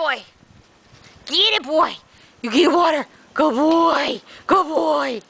Get boy. Get it, boy. You get water. Good boy. Good boy.